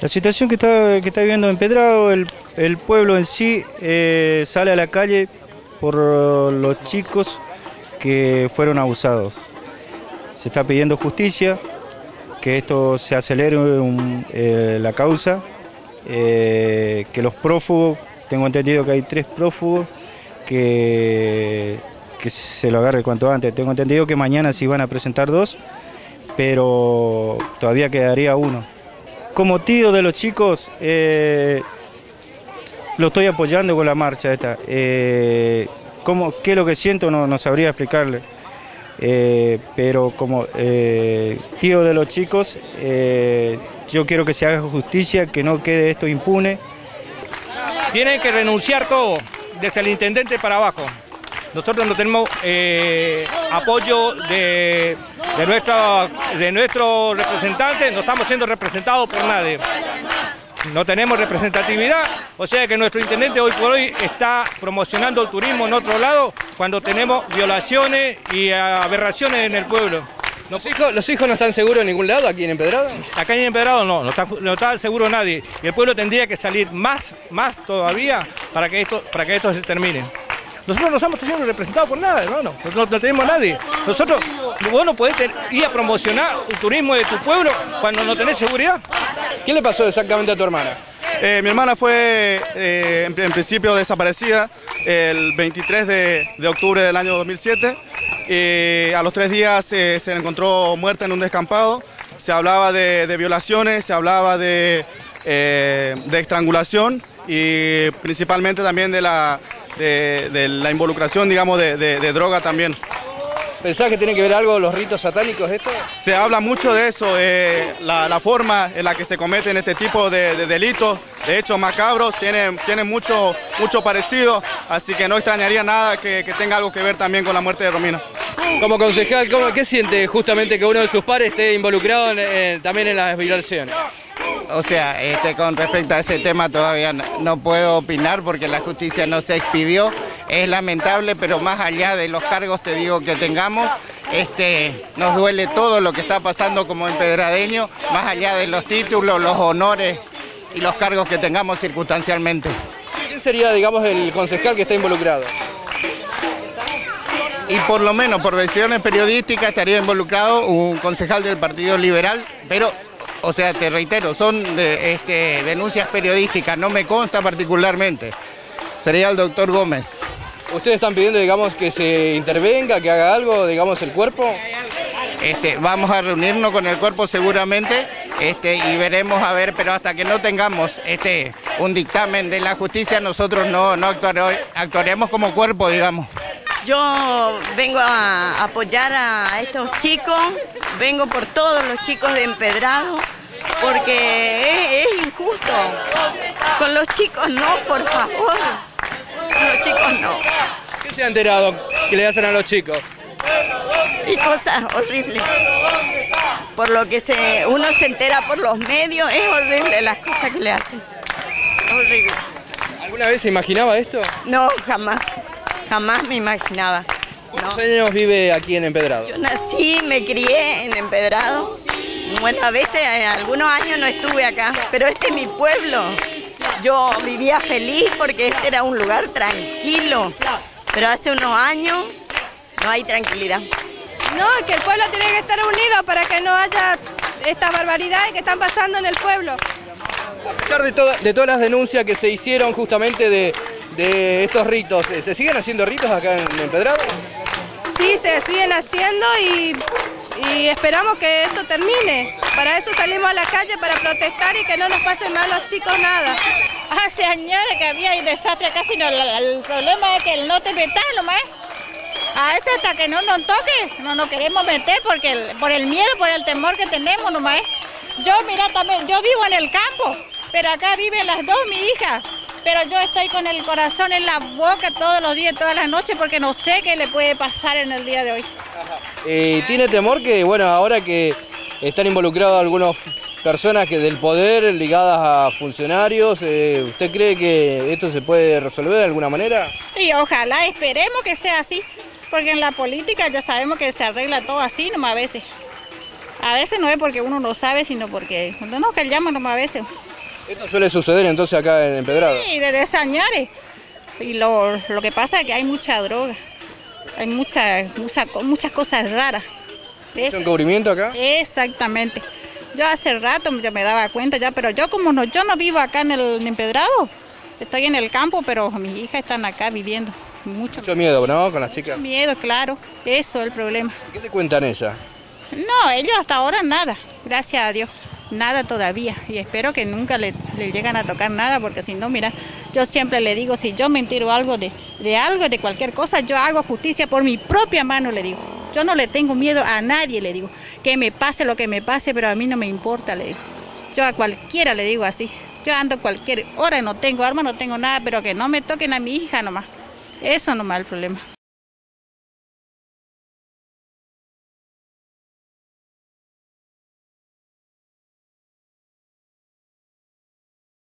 La situación que está, que está viviendo Empedrado, el, el pueblo en sí eh, sale a la calle por los chicos que fueron abusados. Se está pidiendo justicia, que esto se acelere eh, la causa, eh, que los prófugos, tengo entendido que hay tres prófugos, que, que se lo agarre cuanto antes. Tengo entendido que mañana se iban a presentar dos, pero todavía quedaría uno. Como tío de los chicos, eh, lo estoy apoyando con la marcha esta. Eh, ¿cómo- ¿Qué es lo que siento? No, no sabría explicarle. Eh, pero como tío de los chicos, yo quiero que se haga justicia, que no quede esto impune. Tienen que renunciar todo, desde el intendente para abajo. Nosotros no tenemos apoyo de, de, nuestra, de nuestros representantes, no estamos siendo representados por nadie. No tenemos representatividad, o sea que nuestro intendente hoy por hoy está promocionando el turismo en otro lado cuando tenemos violaciones y aberraciones en el pueblo. ¿Los hijos, ¿Los hijos no están seguros en ningún lado aquí en Empedrado? Acá en Empedrado no, no está, no está seguro nadie. Y el pueblo tendría que salir más, más todavía para que esto, para que esto se termine. Nosotros no estamos siendo representados por nada, hermano. No, no tenemos a nadie. Nosotros, vos no podés ir a promocionar el turismo de tu pueblo cuando no tenés seguridad. ¿Qué le pasó exactamente a tu hermana? Eh, mi hermana fue eh, en, en principio desaparecida el 23 de, de octubre del año 2007. y a los tres días eh, se encontró muerta en un descampado. Se hablaba de, de violaciones, se hablaba de, eh, de estrangulación y principalmente también de la, de, de la involucración, digamos, de, de- de droga también. ¿Pensás que tiene que ver algo los ritos satánicos esto? Se habla mucho de eso, eh, la, la forma en la que se cometen este tipo de, de delitos, de hechos macabros, tienen, tienen mucho, mucho parecido, así que no extrañaría nada que, que tenga algo que ver también con la muerte de Romina. Como concejal, ¿cómo- ¿qué siente justamente que uno de sus pares esté involucrado en- en- también en las violaciones? O sea, este, con respecto a ese tema todavía no, no puedo opinar porque la justicia no se expidió. Es lamentable, pero más allá de los cargos te digo que tengamos, este, nos duele todo lo que está pasando como empedradeño, más allá de los títulos, los honores y los cargos que tengamos circunstancialmente. ¿Quién sería, digamos, el concejal que está involucrado? Y por lo menos por decisiones periodísticas estaría involucrado un concejal del Partido Liberal, pero, o sea, te reitero, son de, este, denuncias periodísticas, no me consta particularmente. Sería el doctor Gómez. ¿Ustedes están pidiendo, digamos, que se intervenga, que haga algo, digamos, el cuerpo? Este, vamos a reunirnos con el cuerpo seguramente este, y veremos a ver, pero hasta que no tengamos este, un dictamen de la justicia, nosotros no, no actuare- actuaremos como cuerpo, digamos. Yo vengo a apoyar a estos chicos, vengo por todos los chicos de Empedrado, porque es, es injusto. Con los chicos no, por favor. Los chicos no. ¿Qué se ha enterado que le hacen a los chicos? Y cosas horribles. Por lo que se, uno se entera por los medios, es horrible las cosas que le hacen. Horrible. ¿Alguna vez se imaginaba esto? No, jamás. Jamás me imaginaba. ¿Cuántos años vive aquí en Empedrado? Yo nací, me crié en Empedrado. Bueno, a veces, eh, algunos años no estuve acá, pero este es mi pueblo. Yo vivía feliz porque este era un lugar tranquilo, pero hace unos años no hay tranquilidad. No, que el pueblo tiene que estar unido para que no haya estas barbaridades que están pasando en el pueblo. A pesar de, toda- de todas las denuncias que se hicieron justamente de, de estos ritos, ¿eh, ¿se siguen haciendo ritos acá en Empedrado? Sí, se siguen haciendo y, y esperamos que esto termine. Para eso salimos a la calle, para protestar y que no nos pasen mal los chicos nada. Hace años que había desastre acá, sino el, el problema es que no te metas nomás. A veces hasta que no nos toque, no nos queremos meter porque el- por el miedo, por el temor que tenemos nomás. Yo, mira, también, yo vivo en el campo, pero acá viven las dos, mi hija. Pero yo estoy con el corazón en la boca todos los días, todas las noches, porque no sé qué le puede pasar en el día de hoy. Eh, ¿Tiene temor que, bueno, ahora que están involucrados algunas personas que del poder ligadas a funcionarios, eh, ¿usted cree que esto se puede resolver de alguna manera? Y ojalá esperemos que sea así, porque en la política ya sabemos que se arregla todo así nomás a veces. A veces no es porque uno no sabe, sino porque no nos callamos nomás a veces. Esto suele suceder entonces acá en Empedrado. Sí, desde años. Y lo, lo que pasa es que hay mucha droga, hay mucha, mucha- muchas cosas raras. ¿Mucho encubrimiento acá? Exactamente. Yo hace rato yo me daba cuenta ya, pero yo como no, yo no vivo acá en el Empedrado, estoy en el campo, pero mis hijas están acá viviendo. Mucho, Mucho miedo, ¿no? Con las chicas. miedo, claro. Eso es el problema. ¿Qué te cuentan ellas? No, ellos hasta ahora nada, gracias a Dios. Nada todavía. Y espero que nunca le, le llegan a tocar nada, porque si no, mira, yo siempre le digo, si yo me entero algo de, de algo, de cualquier cosa, yo hago justicia por mi propia mano, le digo. Yo no le tengo miedo a nadie, le digo. Que me pase lo que me pase, pero a mí no me importa, le digo. Yo a cualquiera le digo así. Yo ando cualquier hora, no tengo arma, no tengo nada, pero que no me toquen a mi hija nomás. Eso nomás es el problema.